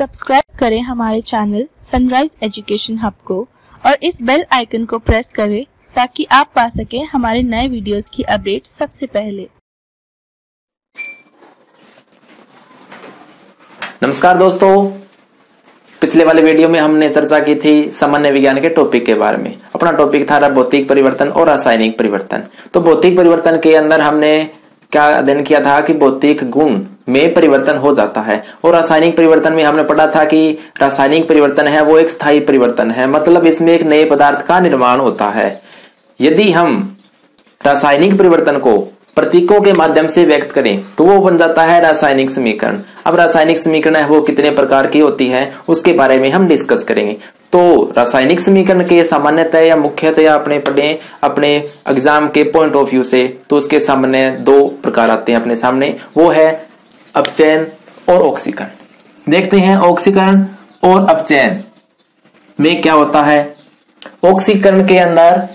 Subscribe करें हमारे channel sunrise education hub को और इस बेल आइकन को प्रेस करें ताकि आप पा सकें हमारे नए वीडियोस की अपडेट सबसे पहले। नमस्कार दोस्तों। पिछले वाले वीडियो में हमने चर्चा की थी सामान्य विज्ञान के टॉपिक के बारे में। अपना टॉपिक था भौतिक परिवर्तन और रासायनिक परिवर्तन। तो भौतिक परिवर्तन के अंदर हमने क्या अध्ययन किया था कि भौतिक गुण में परिवर्तन हो जाता है। और रासायनिक परिवर्तन में हमने पढ़ा था कि रासायनिक परिवर्तन है, वो एक स्थायी परिवर्तन है। मतलब इसमें एक नए पदार्थ का निर्माण होता है। यदि हम रासायनिक परिवर्तन को प्रतीकों के माध्यम से व्यक्त करें तो वो बन जाता है रासायनिक समीकरण। अब रासायनिक समीकरण है, वो कितने प्रकार की होती है, उसके बारे में हम डिस्कस करेंगे। तो रासायनिक समीकरण के सामान्यतः या मुख्यतः अपने पढ़े, अपने एग्ज़ाम के पॉइंट ऑफ़ व्यू से तो उसके सामने दो प्रकार आते हैं अपने सामने। वो है अपचयन और ऑक्सीकरण देखते हैं ऑक्सीकरण और अपचयन। में क्या होता है? ऑक्सीकरण के अंदर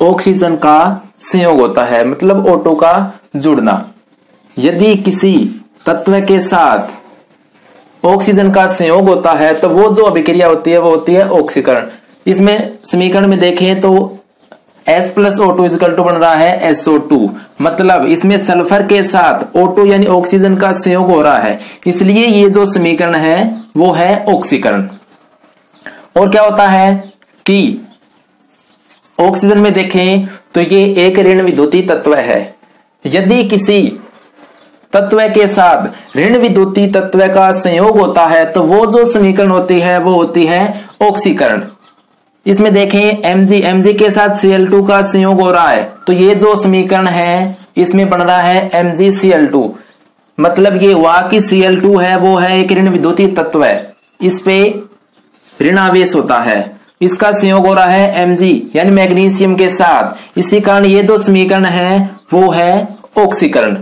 ऑक्सीजन का संयोग होता है मतलब ऑटो का जुड़ना। यदि किसी तत्व के साथ ऑक्सीजन का संयोग होता है तो वो जो अभिक्रिया होती है, वो होती है ऑक्सीकरण इसमें समीकरण में देखें तो S plus O two is equal to बन रहा है SO2 मतलब इसमें सल्फ़र के साथ O2 यानी ऑक्सीजन का संयोग हो रहा है। इसलिए ये जो समीकरण है, वो है ऑक्सीकरण और क्या होता है कि ऑक्सीजन में देखें तो ये एक ऋण विद्युती तत्व है। यदि किसी तत्व के साथ ऋण विद्युती तत्व का संयोग होता है तो वो जो समीकरण होती है, वो होती है ऑक्सीकरण। इसमें देखें mg mg के साथ Cl2 का संयोग हो रहा है तो ये जो समीकरण है, इसमें बन रहा है MgCl2 मतलब ये हुआ कि Cl2 है, वो है एक ऋण विद्युती तत्व है। इस पे ऋण आवेश होता है। इसका संयोग हो रहा है Mg यानी मैग्नीशियम के साथ। इसी कारण ये जो समीकरण है, वो है ऑक्सीकरण।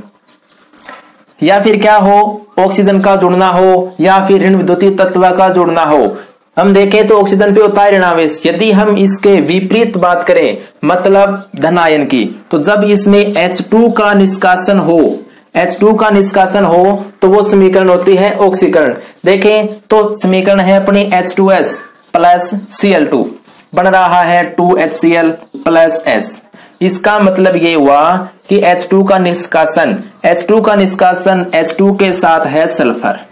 या फिर क्या हो? ऑक्सीजन का जुड़ना हो, या फिर ऋण विद्युती तत्व का जुड़ना हो। हम देखें तो ऑक्सीजन पे होता है ऋणावेश। यदि हम इसके विपरीत बात करें मतलब धनायन की तो जब इसमें H2 का निष्कासन हो H2 का निष्कासन हो तो वो समीकरण होती है ऑक्सीकरण देखें तो समीकरण है अपनी H2S प्लस Cl2 बन रहा है 2HCl प्लस S इसका मतलब ये हुआ कि H2 का निष्कासन H2 का निष्कासन H2 के साथ है सल्फ़र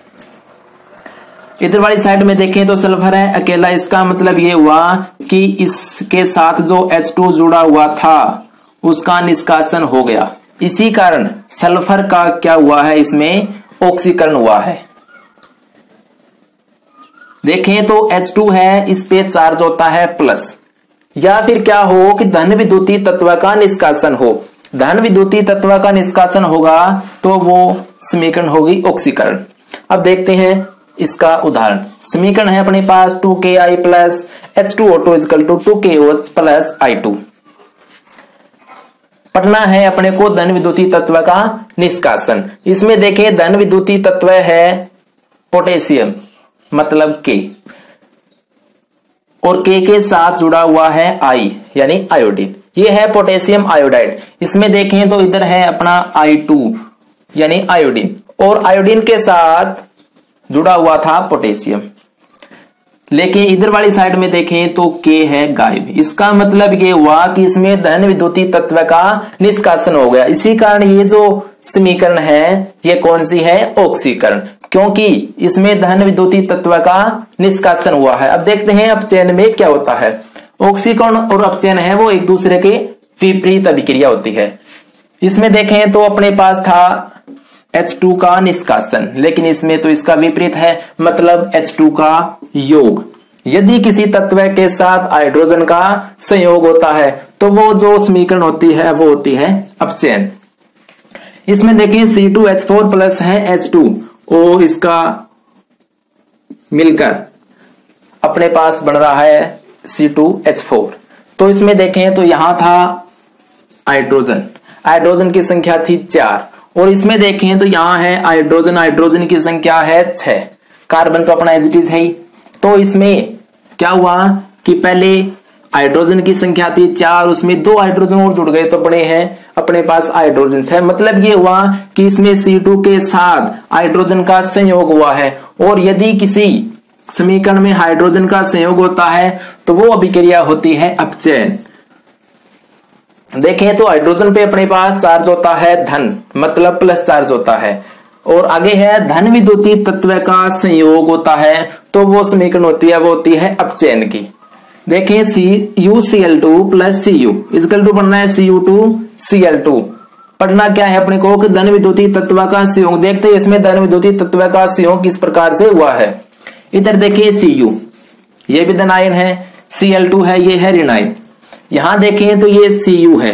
इधर वाली साइड में देखें तो सल्फ़र है, अकेला इसका मतलब ये हुआ कि इसके साथ जो H2 जुड़ा हुआ था, उसका निष्कासन हो गया। इसी कारण सल्फ़र का क्या हुआ है, इसमें ऑक्सीकरण हुआ है। देखें तो H2 है, इस पे चार्ज होता है प्लस या फिर क्या हो कि धन विद्युती तत्व का निष्कासन हो? धन विद्युती तत्व का निष्कासन होगा तो वो समीकरण होगी ऑक्सीकरण अब देखते हैं इसका उदाहरण। समीकरण है अपने पास two K I plus H two O two is equal to two K O plus I to पढ़ना है अपने को धन विद्युती तत्व का निष्कासन। इसमें देखें, धन विद्युती तत्व है पोटेशियम मतलब के और के के साथ जुड़ा हुआ है आई यानी आयोडीन ये है पोटेशियम आयोडाइड इसमें देखें तो इधर है अपना आई टू यानी आयोडीन और आयोडीन के साथ जुड़ा हुआ था पोटेशियम लेकिन इधर वाली साइड में देखें तो के है गायब। इसका मतलब ये हुआ कि इसमें धन विद्युती तत्व का निष्कासन हो गया। इसी कारण ये जो समीकरण है, ये कौन सी है? ऑक्सीकरण। क्योंकि इसमें धन विद्युती तत्व का निष्कासन हुआ है। अब देखते हैं अपचयन में क्या होता है। ऑक्सीकरण और अपचयन है, वो एक दूसरे के विपरीत अभिक्रिया होती है। इसमें देखें तो अपने पास था H2 का निष्कासन, लेकिन इसमें तो इसका विपरीत है मतलब H2 का योग। यदि किसी तत्व के साथ हाइड्रोजन का संयोग होता है तो वो जो समीकरण होती है, वो होती है अपचयन। इसमें देखिए C2H4 प्लस है H2 ओ इसका मिलकर अपने पास बन रहा है C2H4 तो इसमें देखें तो यहाँ था हाइड्रोजन हाइड्रोजन की संख्या थी चार। और इसमें देखें तो यहाँ है हाइड्रोजन हाइड्रोजन की संख्या है छह। कार्बन तो अपना एजिटिज है ही। तो इसमें क्या हुआ कि पहले हाइड्रोजन की संख्या थी चार, उसमें दो हाइड्रोजन और जुड़ गए तो बने हैं, अपने पास हाइड्रोजन है। मतलब ये हुआ कि इसमें टू के साथ हाइड्रोजन का संयोग हुआ है। और यदि किसी समीकरण में हाइड्रोजन का संयोग होता है तो वो अभिक्रिया होती है अपचयन। देखें तो हाइड्रोजन पे अपने पास चार्ज होता है धन मतलब प्लस चार्ज होता है। और आगे है, धन विद्युती तत्व का संयोग होता है तो वो समीकरण होती है, वो होती है अपचयन की। देखिए C U C L two plus C U is equal to बनना है C U two C L two पढ़ना क्या है अपने को कि धन विद्युती तत्व का संयोग, देखते हैं इसमें धन विद्युती तत्व का संयोग किस प्रकार से हुआ है। इधर देखिए सी यू ये भी धन आयन है सी एल टू है, ये है ऋण आयन। यहाँ देखें तो ये सी यू है।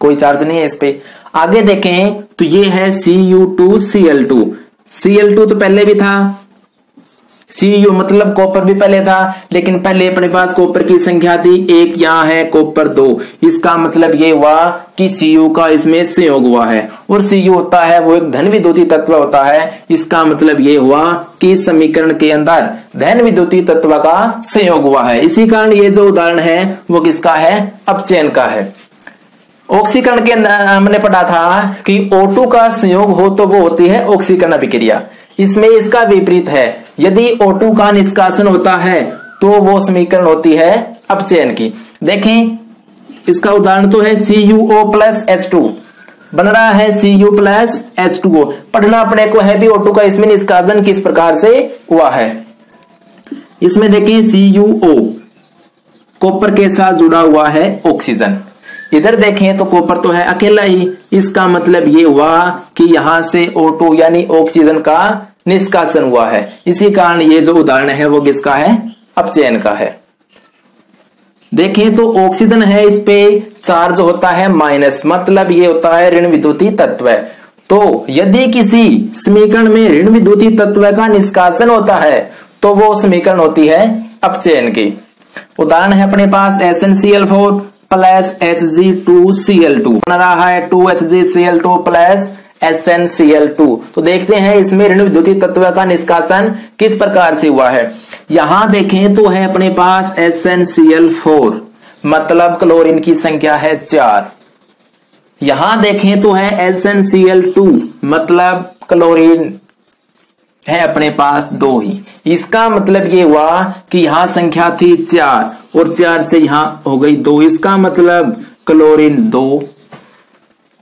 कोई चार्ज नहीं है इस पे। आगे देखें तो ये है C U two C L two C L two तो पहले भी था। सीयू मतलब कॉपर भी पहले था, लेकिन पहले अपने पास कॉपर की संख्या थी। एक यहाँ है कॉपर दो। इसका मतलब ये हुआ कि सीयू का इसमें संयोग हुआ है। और सी यू होता है, वो एक धन विद्युती तत्व होता है। इसका मतलब ये हुआ कि समीकरण के अंदर धन विद्युती तत्व का संयोग हुआ है। इसी कारण ये जो उदाहरण है, वो किसका है? अपचयन का है। ऑक्सीकरण के हमने पढ़ा था कि O2 का संयोग हो तो वो होती है ऑक्सीकरण अभिक्रिया। इसमें इसका विपरीत है। यदि O2 का निष्कासन होता है तो वो समीकरण होती है अपचयन की। देखें, इसका उदाहरण तो है C U O plus H two बन रहा है C U plus H two O पढ़ना अपने को है भी O2 का इसमें निष्कासन किस प्रकार से हुआ है। इसमें देखिए सी यू ओ कॉपर के साथ जुड़ा हुआ है ऑक्सीजन इधर देखें तो कॉपर तो है अकेला ही। इसका मतलब ये हुआ कि यहाँ से O2 यानी ऑक्सीजन का निष्कासन हुआ है। इसी कारण ये जो उदाहरण है वो किसका है? अपचयन का है। देखें तो ऑक्सीजन है इस पे चार्ज होता है माइनस मतलब ये होता है ऋण विद्युती तत्व। तो यदि किसी समीकरण में ऋण विद्युती तत्व का निष्कासन होता है तो वो समीकरण होती है अपचयन की। उदाहरण है अपने पास S N C L four plus H G two C L two बन रहा है two H G C L two plus S N C L two तो देखते हैं इसमें ऋण विद्युतीय तत्व का निष्कासन किस प्रकार से हुआ है। यहाँ देखें तो है अपने पास S N C L four मतलब क्लोरीन की संख्या है चार। यहाँ देखें तो है S N C L two मतलब क्लोरीन है अपने पास दो ही। इसका मतलब ये हुआ कि यहाँ संख्या थी चार। और चार से यहाँ हो गई दो। इसका मतलब क्लोरीन दो।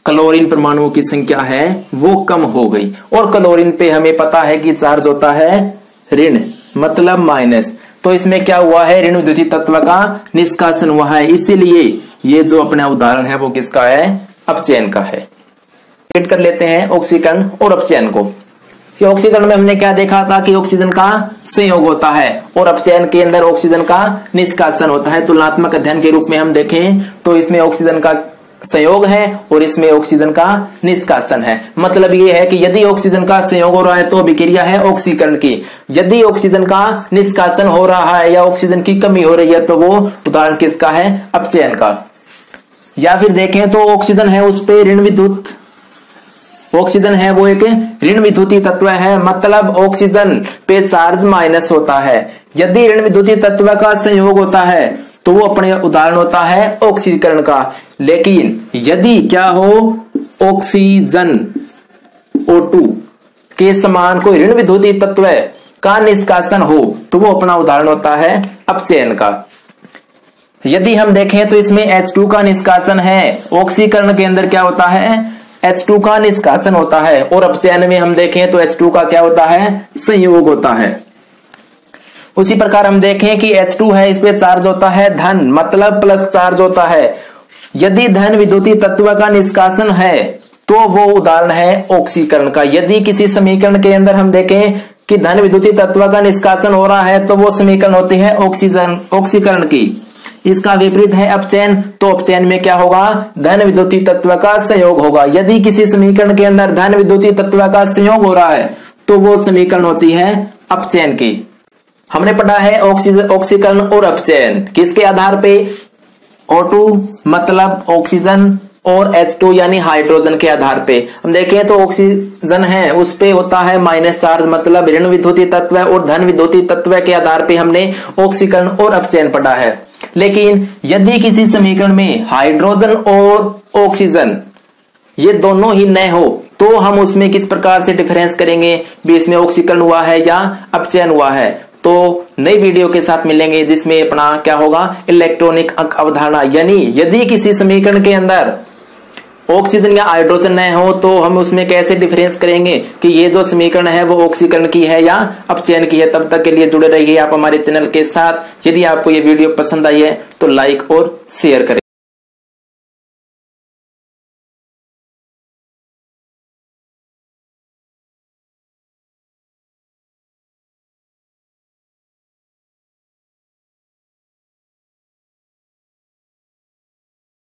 क्लोरीन परमाणुओं की संख्या है, वो कम हो गई। और क्लोरीन पे हमें पता है कि चार्ज होता है ऋण मतलब माइनस। तो इसमें क्या हुआ है? ऋण विद्युतीय तत्व का निष्कासन हुआ है। इसीलिए ये जो अपना उदाहरण है, वो किसका है? अपचयन का है। कर लेते हैं ऑक्सीकरण और अपचयन को। कि ऑक्सीकरण में हमने क्या देखा था कि ऑक्सीजन का संयोग होता है और अपचयन के अंदर ऑक्सीजन का निष्कासन होता है। तुलनात्मक अध्ययन के रूप में हम देखें तो इसमें ऑक्सीजन का संयोग है और इसमें ऑक्सीजन का निष्कासन है। मतलब ये है कि यदि ऑक्सीजन का संयोग हो रहा है तो अभिक्रिया है ऑक्सीकरण की। यदि ऑक्सीजन का निष्कासन हो रहा है या ऑक्सीजन की कमी हो रही है तो वो उदाहरण किसका है? अपचयन का। या फिर देखें तो ऑक्सीजन है उस पर ऋण विद्युत ऑक्सीजन है वो एक ऋण विद्युती तत्व है मतलब ऑक्सीजन पे चार्ज माइनस होता है। यदि ऋण विद्युती तत्व का संयोग होता है तो वो अपने उदाहरण होता है ऑक्सीकरण का। लेकिन यदि क्या हो ऑक्सीजन O2 के समान कोई ऋण विद्युती तत्व का निष्कासन हो तो वो अपना उदाहरण होता है अपचयन का। यदि हम देखें तो इसमें H2 का निष्कासन है। ऑक्सीकरण के अंदर क्या होता है? H2 का निष्कासन होता है। और अपचयन में हम देखें तो H2 का क्या होता है? संयोग होता है। उसी प्रकार हम देखें कि H2 है, इस पे चार्ज होता है धन मतलब प्लस चार्ज होता है। यदि धन विद्युतीय तत्व का निष्कासन है तो वो उदाहरण है ऑक्सीकरण का। यदि किसी समीकरण के अंदर हम देखें कि धन विद्युतीय तत्व का निष्कासन हो रहा है तो वो समीकरण होती है ऑक्सीजन ऑक्सीकरण की। इसका विपरीत है अपचयन तो अपचयन में क्या होगा? धन विद्युतीय तत्व का संयोग होगा। यदि किसी समीकरण के अंदर धन विद्युतीय तत्व का संयोग हो रहा है तो वो समीकरण होती है अपचयन की। हमने पढ़ा है ऑक्सीजन ऑक्सीकरण और अपचयन किसके आधार पे? O2 मतलब ऑक्सीजन। और H2 यानी हाइड्रोजन के आधार पे। हम देखें तो ऑक्सीजन है, उस पे होता है माइनस चार्ज मतलब ऋण विद्युतीय तत्व और धन विद्युतीय तत्व के आधार पे हमने ऑक्सीकरण और अपचयन पढ़ा है। लेकिन यदि किसी समीकरण में हाइड्रोजन और ऑक्सीजन ये दोनों ही न हो तो हम उसमें किस प्रकार से डिफरेंस करेंगे? भी इसमें ऑक्सीकरण हुआ है या अपचयन हुआ है? तो नई वीडियो के साथ मिलेंगे, जिसमें अपना क्या होगा? इलेक्ट्रॉनिक अवधारणा। यानी यदि किसी समीकरण के अंदर ऑक्सीजन या हाइड्रोजन न हो तो हम उसमें कैसे डिफरेंस करेंगे कि ये जो समीकरण है वो ऑक्सीकरण की है या अपचयन की है? तब तक के लिए जुड़े रहिए आप हमारे चैनल के साथ। यदि आपको ये वीडियो पसंद आई है तो लाइक और शेयर करें।